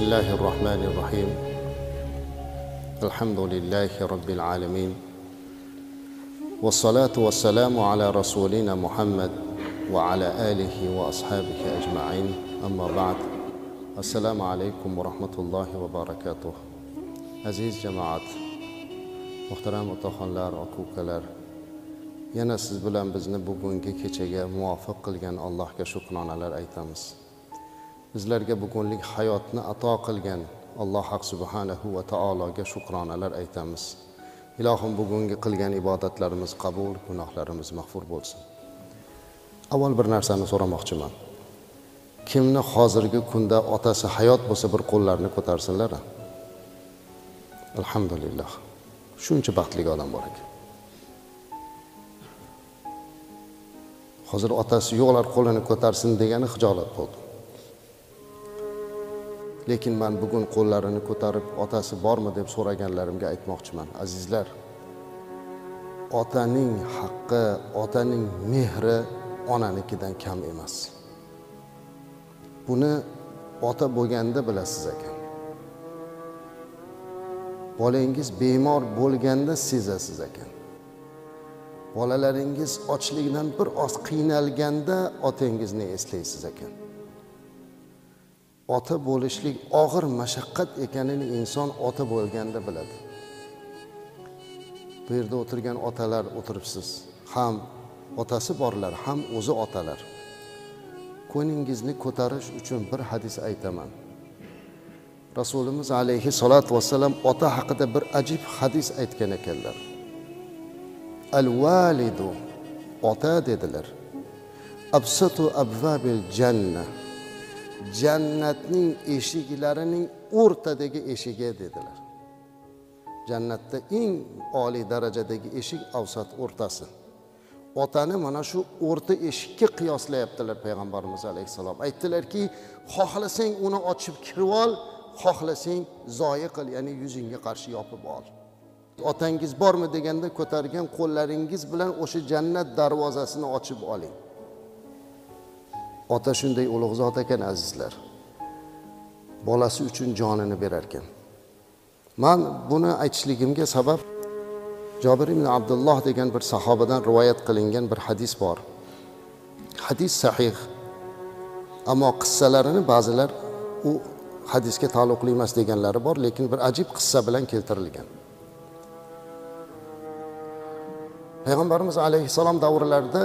الله الرحمن الرحيم الحمد لله رب العالمين والصلاة والسلام على رسولنا محمد وعلى آله وأصحابه أجمعين أما بعد السلام عليكم ورحمة الله وبركاته jamoat muhtaram otaxonlar aka ukalar yana siz bilan bizni bugungi kechaga muvofiq qilgan allohga shukronalar aytamiz. Bizlarga bugunlik hayotni ato qilgan alloh haq subhanahu va taologa shukronalar aytamiz. Ilohim bugungi qilgan ibodatlarimiz qabul gunohlarimiz mag'fur bo'lsin. Avval bir narsani so'ramoqchiman. Kimni hozirgi kunda otasi hayot bo'lsa bir qo'llarini ko'tarsinlar alhamdulillah. Shuncha baxtli odam bor ekan. Hozir otasi yo'qlar qo'lini ko'tarsin degani hijolat bo'ldi. Lekin man bugun qo'llarini ko'tarib otasi bormi deb so'raganlarimga aytmoqchiman azizlar. Otaning haqqi otaning mehri onanikidan kam emas. Buni ota bo'lganda bilasiz ekan bolangiz bemor bo'lganda sezasiz ekan bolalaringiz ochlikdan bir oz qiynalganda otangizni eslaysiz ekan ota bo'lishlik og'ir mashaqqat ekanini inson ota bo'lganda biladi. Bu yerda o'tirgan otalar o'tiribsiz. Ham otasi borlar ham o'zi otalar. Ko'nglingizni ko'tarish uchun bir hadis aytaman. Rasulimiz alayhi alayhissalotu vassalam ota haqida bir ajib hadis aytgan ekanlar. Al validu ota dedilar. Absatu abvabil janna. Jannatning eshiklarining o'rtadagi eshigi dedilar. Jannatda eng oliy darajadagi eshik avsat o'rtasi. Otani mana shu o'rta eshikka qiyoslayaptilar payg'ambarimiz alayhissalom. Aytdilarki xohlasang uni ochib kirib ol xohlasang zoyi qil ya'ni yuzingga qarshi yopib ol. Otangiz bormi deganda ko'targan qo'llaringiz bilan o'sha jannat darvozasini ochib oling. Ota shunday ulug' zot ekan azizlar. Bolasi uchun jonini berar ekan man buni aytishligimga sabab jobir ibn abdulloh degan bir sahobadan rivoyat qilingan bir hadis bor. Hadis sahih ammo qissalarini ba'zilar u hadisga taalluqli emas deganlari bor lekin bir ajib qissa bilan keltirilgan. Payg'ambarimiz alayhissalom davrlarida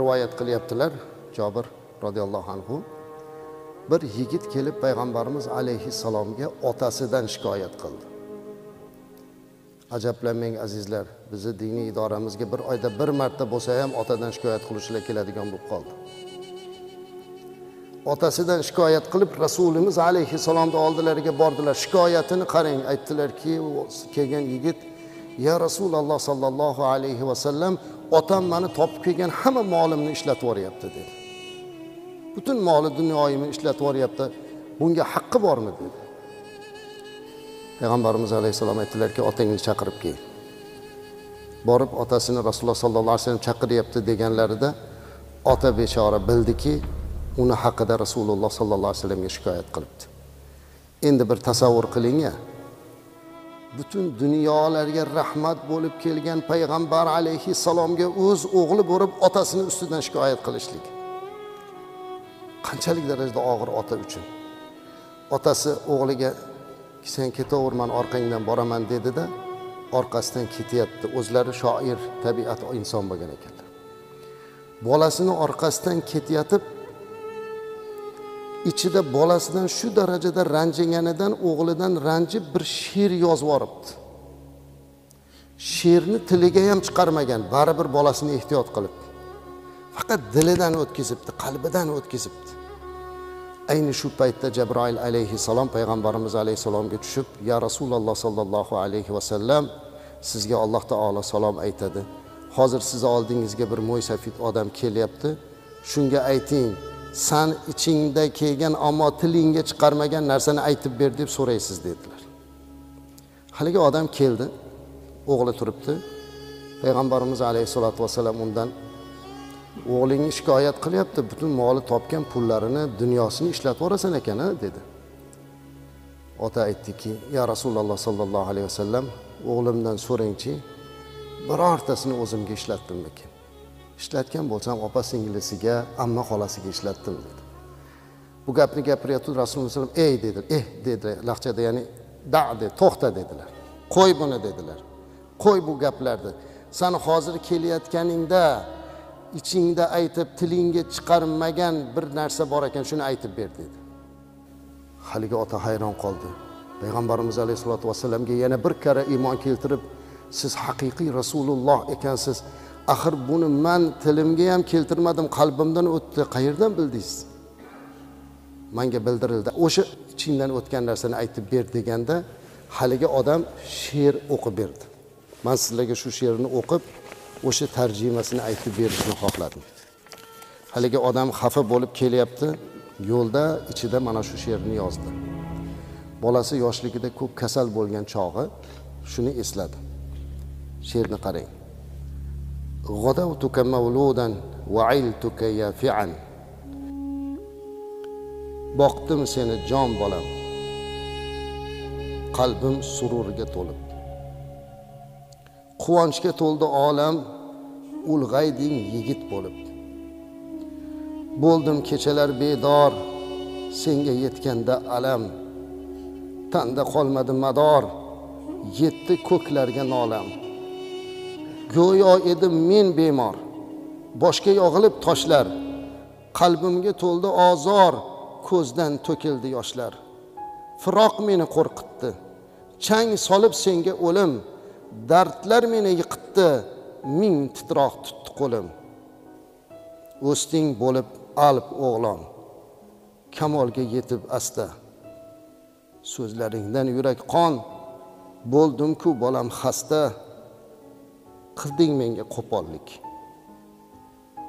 rivoyat qilyaptilar jobir roziyallohu anhu bir yigit kelib payg'ambarimiz alayhissalomga otasidan shikoyat qildi. Ajablanmang azizlar bizni diniy idoramizga bir oyda bir marta bo'lsa ham otadan shikoyat qiluvchilar keladigan bo'lib qoldi. Otasidan shikoyat qilib rasulimiz alayhissalomni oldilariga bordilar. Shikoyatini qarang aytdilarki kelgan yigit ya rasululloh sollallohu alayhi vasallam otam mani topib kelgan hamma molimni ishlatib yuboryapti dedi. Butun moli dunyoyimni ishlatib yuboryapti. Bunga haqqi bormi dedi. Payg'ambarimiz alayhissalom aytdilarki otangni chaqirib kel borib otasini rasululloh sollallohu alayhi vasallam chaqiryapti deganlarida ota bechora bildiki uni haqida rasululloh sollallohu alayhi vasallamga shikoyat qilibdi. Endi bir tasavvur qiling butun dunyolarga rahmat bo'lib kelgan payg'ambar alayhissalomga o'z o'g'li bo'lib otasini ustidan shikoyat qilishlik. Qanchalik darajada og'ir ota uchun? Otasi o'g'liga sen ketaver man orqangdan boraman dedida orqasidan ketyapti. O'zlari shoir tabiat inson bo'lgan ekanlar. Bolasini orqasidan ketayotib ichida bolasidan shu darajada ranjiganidan o'g'lidan ranjib bir she'r yozib yuboribdi. She'rni tiliga ham chiqarmagan baribir bolasini ehtiyot qilib faqat dilidan o'tkazibdi qalbidan o'tkazibdi. Ayni shu paytda jabroil alayhissalom payg'ambarimiz alayhissalomga tushib ya rasululloh sollallohu alayhi vasallam sizga alloh taolo salom aytadi. Hozir sizni oldingizga bir mo'ysafid odam kelyapti. Shunga ayting san ichingda kelgan ammo tilingga chiqarmagan narsani aytib ber deb so'raysiz dedilar. Haligi odam keldi o'g'li turibdi. Payg'ambarimiz alayhissalotu vassalam undan o'g'lingni shikoyat qilyapti butun moli topgan pullarini dunyosini ishlatib yuborasan ekan a dedi. Ota aytdiki ya rasululloh sollallohu alayhi vasallam o'g'limdan so'rangchi birortasini o'zimga ishlatdimmikin ishlatgan bo'lsam opa singlisiga amma xolasiga ishlatdim dedi. Bu gapni gapirayotib rasululloh alayhi vasallam ey dedi eh dedi laqchada ya'ni da dedi to'xta dedilar. Qo'y buni dedilar. Qo'y bu gaplarni. Sani hozir kelayotganingda ichingda aytib tilingga chiqarmagan bir narsa bor ekan shuni aytib ber dedi. Haligi ota hayron qoldi. Payg'ambarimiz alayhissalotu vassalamga yana bir karra iymon keltirib siz haqiqiy rasululloh ekansiz. Axir buni man tilimga ham keltirmadim qalbimdan o'tdi. Qayerdan bildingiz? Manga bildirildi. O'sha ichingdan o'tgan narsani aytib ber deganda haligi odam she'r o'qib berdi. Man sizlarga shu she'rni o'qib o'sha tarjimasini aytib berishni xohladim haligi odam xafa bo'lib kelyapti yo'lda ichida mana shu she'rni yozdi bolasi yoshligida ko'p kasal bo'lgan chog'i shuni esladi she'rni qarang غدوتك مولودا وعلتك يافعا boqdim seni jon bolam qalbim sururga to'lib Quvonchga to'ldi olam ulg'ayding yigit bo'lib bo'ldim kechalar bedor senga yetganda alam. Tanda qolmadi mador yetdi ko'klarga nolam. Go'yo edim men bemor boshga yog'ilib toshlar. Qalbimga to'ldi ozor ko'zdan to'kildi yoshlar. Firoq meni qo'rqitdi. Chang solib senga o'lim. Dardlar meni yiqitdi. Ming titroq tutdi qo'lim. O'sting bo'lib alp o'g'lon. Kamolga yetib asta so'zlaringdan yurak qon. Bo'ldim-ku bolam xasta. Qilding menga qo'pollik.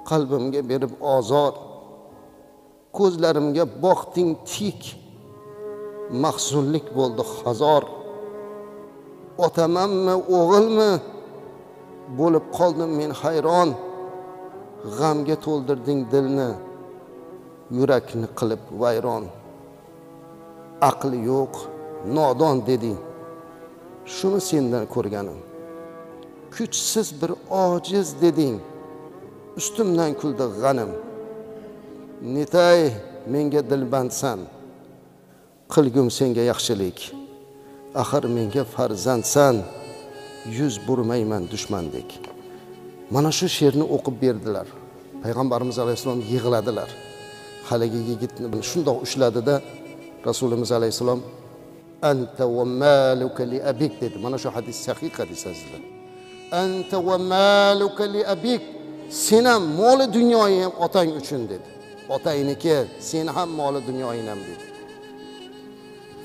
Qalbimga berib ozor. Ko'zlarimga boqding tik. Mahzunlik bo'ldi hazor. Otamanmi o'g'ilmi? Bo'lib qoldim men hayron. G'amga to'ldirding dilni. Yurakni qilib vayron. Aqli yo'q nodon deding. Shuni sendan ko'rganim. Kuchsiz bir ojiz deding. Ustimdan kuldi g'anim. Netay menga dilbandsan qilgum senga yaxshilik. Axir menga farzandsan. Yuz burmayman dushmandek. Mana shu she'rni o'qib berdilar. Payg'ambarimiz alayhissalom yig'ladilar. Haligi yigitni shundoq ushladida rasulimiz alayhissalom anta va maluka li abik dedi. Mana shu hadis sahih hadis azizlar. Anta va maluka li abik sen ham moli dunyoying ham otang uchun dedi. Otangniki seni ham moli dunyoying ham dedi.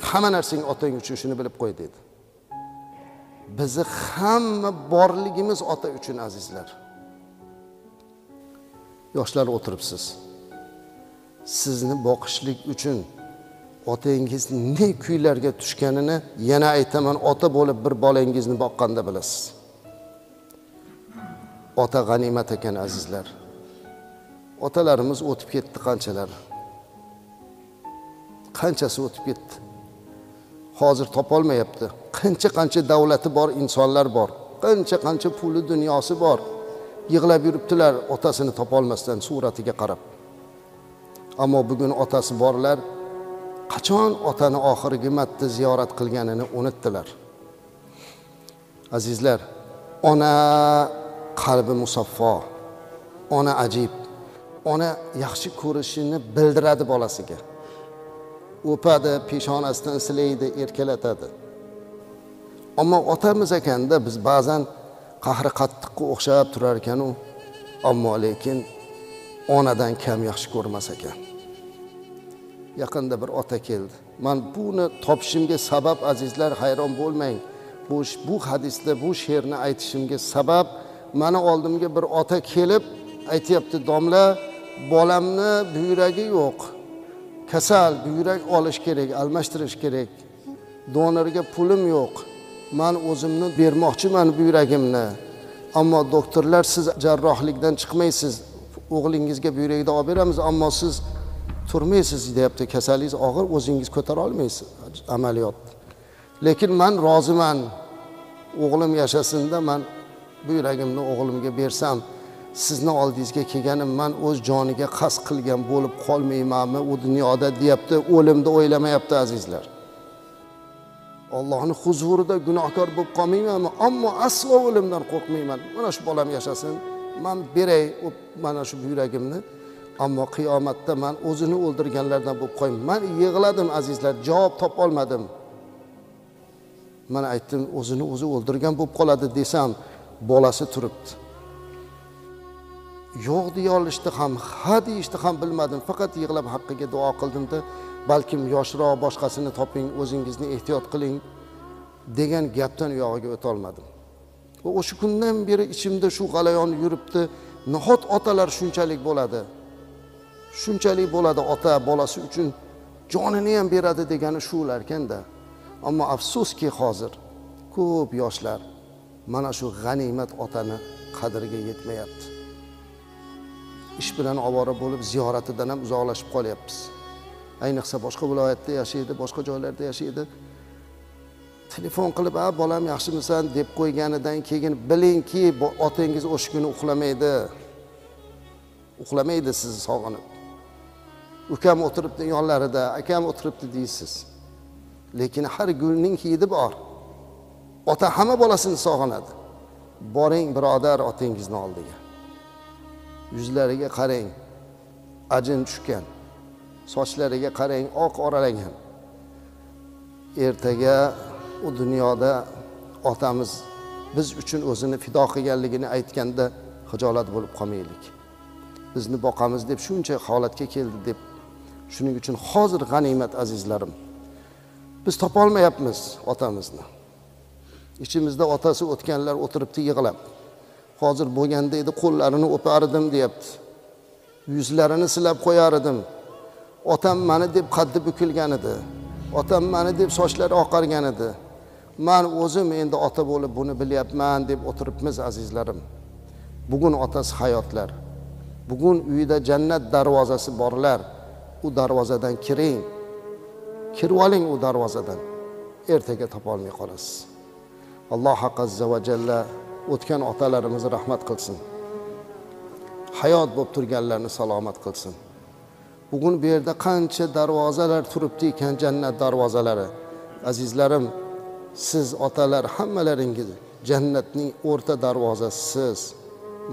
Hamma narsang otang uchun shuni bilib qo'y dedi. Bizni hamma borligimiz ota uchun azizlar. Yoshlar o'tiribsiz. Sizni boqishlik uchun otangiz ne kuylarga tushganini yana aytaman. Ota bo'lib bir bolangizni boqqanda bilasiz. Ota g'animat ekan azizlar. Otalarimiz o'tib ketdi qanchalar? Qanchasi o'tib ketdi? Hozir topolmayapti. Qancha qancha davlati bor insonlar bor. Qancha qancha puli dunyosi bor. Yig'lab yuribdilar otasini topolmasdan suratiga qarab. Ammo bugun otasi borlar qachon otani oxirgi marta ziyorat qilganini unutdilar. Azizlar ona qalbi musaffo ona ajib ona yaxshi ko'rishini bildiradi bolasiga. O'padi peshonasidan silaydi erkalatadi. Ammo otamiz ekanda biz ba'zan qahri qattiqqa o'xshab turar ekanu ammo lekin onadan kam yaxshi ko'rmas ekan. Yaqinda bir ota keldi. Man buni topishimga sabab azizlar hayron bo'lmang. Bu bu hadisda bu she'rni aytishimga sabab mani oldimga bir ota kelib aytyapti domla bolamni buyragi yo'q. Kasal buyrak olish kerak almashtirish kerak. Donorga pulim yo'q. Man o'zimni bermoqchiman buyragimni ammo doktorlar siz jarrohlikdan chiqmaysiz. O'g'lingizga buyrakni olib beramiz ammo siz turmaysiz deyapti. Kasalingiz og'ir o'zingiz ko'tara olmaysiz amaliyot. Lekin man roziman. O'g'lim yashasinda man buyragimni o'g'limga bersam. Sizni oldingizga kelganim man o'z joniga qasd qilgan bo'lib qolmaymanmi u dunyoda deyapti o'limni o'ylamayapti azizlar. Ollohni huzurida gunohkor bo'lib qolmaymanmi ammo aslo o'limdan qo'rqmayman. Mana shu bolam yashasin man beray mana shu yuragimni ammo qiyomatda man o'zini o'ldirganlardan bo'lib qolmayman man yig'ladim azizlar javob topolmadim man aytdim o'zini o'zi o'ldirgan bo'lib qoladi desam bolasi turibdi. Yo'q deyolishni ham ha deyishni ham bilmadim faqat yig'lab haqqiga duo qildimda balkim yoshroq boshqasini toping o'zingizni ehtiyot qiling degan gapdan u yog'iga o'tolmadim. Va o'sha kundan beri ichimda shu g'alayon yuribdi. Nahot otalar shunchalik bo'ladi? Shunchalik bo'ladi ota bolasi uchun jonini ham beradi degani shular ekanda ammo afsuski hozir ko'p yoshlar mana shu g'animat otani qadriga yetmayapti. Ish bilan ovora bo'lib ziyoratidan ham uzoqlashib qolyapmiz. Ayniqsa boshqa viloyatda yashaydi boshqa joylarda yashaydi. Telefon qilib a bolam yaxshimisan deb qo'yganidan keyin bilingki otangiz o'sha kuni uxlamaydi. Uxlamaydi sizni sog'inib. Ukam o'tiribdi yonlarida akam o'tiribdi deysiz. Lekin har gulning hidi bor. Ota hamma bolasini sog'inadi. Boring birodar otangizni oldiga. Yuzlariga qarang ajin tushgan. Sochlariga qarang oq oralagan ertaga u dunyoda otamiz biz uchun o'zini fido qilganligini aytganda hijolat bo'lib qolmaylik. Bizni boqamiz deb shuncha holatga keldi deb shuning uchun hozir g'animat azizlarim. Biz topolmayapmiz otamizni. Ichimizda otasi o'tganlar o'tiribdi yig'lab. Hozir bo'lganda edi qo'llarini o'pardim deyapti. Yuzlarini silab qo'yar edim. Otam mani deb qaddi bukilgan edi. Otam mani deb sochlari oqargan edi. Man o'zim endi ota bo'lib buni bilyapman deb o'tiribmiz azizlarim. Bugun otasi hayotlar. Bugun uyida jannat darvozasi borlar. U darvozadan kiring. Kirib oling u darvozadan. Ertaga topolmay qolasiz. Alloh azza va jalla o'tgan otalarimizni rahmat qilsin. Hayot bo'lib turganlarni salomat qilsin. Bugun bu yerda qancha darvozalar turibdi ekan jannat darvozalari. Azizlarim siz otalar hammalaringiz jannatning o'rta darvozasisiz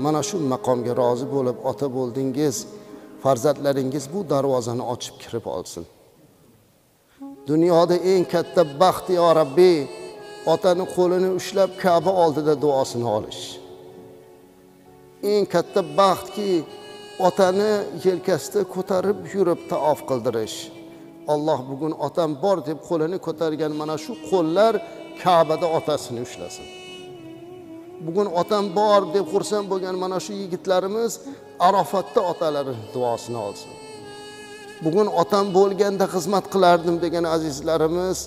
mana shu maqomga rozi bo'lib ota bo'ldingiz. Farzandlaringiz bu darvozani ochib kirib olsin. Dunyoda eng katta baxt yo rabbiy otani qo'lini ushlab kaba oldida duosini olish. Eng katta baxtki otani yelkasida ko'tarib yurib taof qildirish. Alloh bugun otam bor deb qo'lini ko'targan mana shu qo'llar kabada otasini ushlasin. Bugun otam bor deb xursand bo'lgan mana shu yigitlarimiz arofatda otalari duosini olsin. Bugun otam bo'lganda xizmat qilardim degan azizlarimiz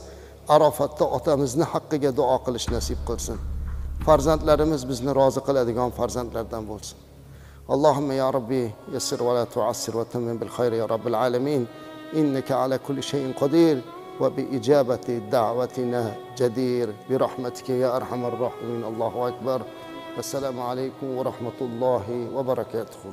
arofatda otamizni haqqiga duo qilish nasib qilsin farzandlarimiz bizni rozi qiladigan farzandlardan bo'lsin اللهم يا ربي يسر ولا تعسر وتمم بالخير يا رب العالمين إنك على كل شيء قدير وبإجابة دعوتنا جدير برحمتك يا أرحم الراحمين الله أكبر السلام عليكم ورحمة الله وبركاته